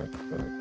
That's pathetic.